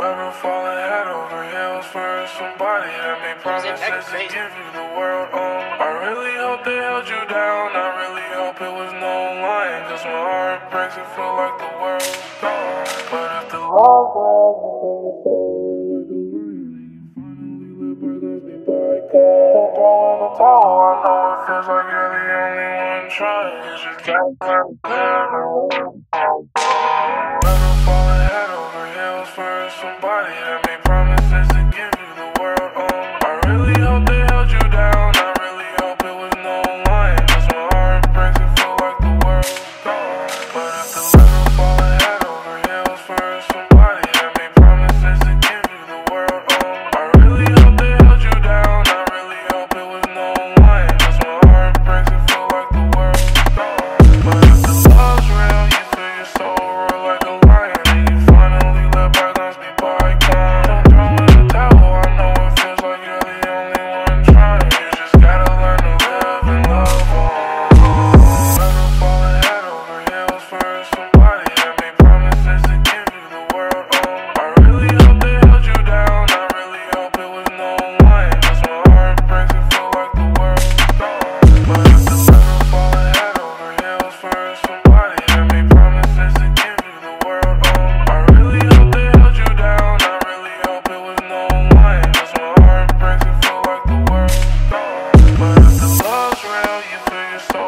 I've been falling head over heels for somebody that made promises to give you the world on. I really hope they held you down. I really hope it was no lying. Cause when heart breaks, it feel like the world's gone. But if the love was you fall forward like a lion and you finally let bygones be bygones. Don't throw in the towel. I know it feels like you're the only one trying. You just gotta I made promises to give you.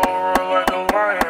roar like a lion.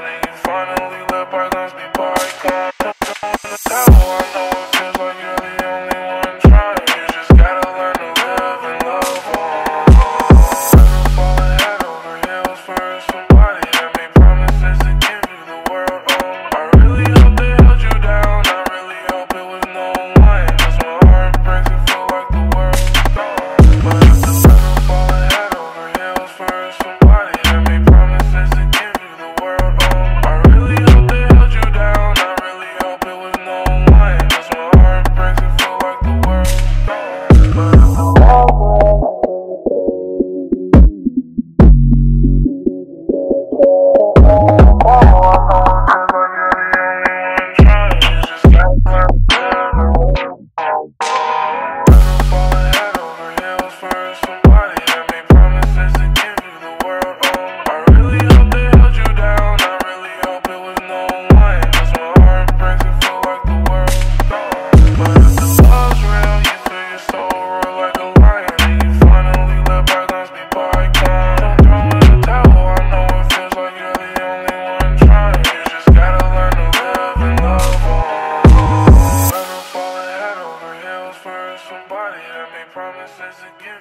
again.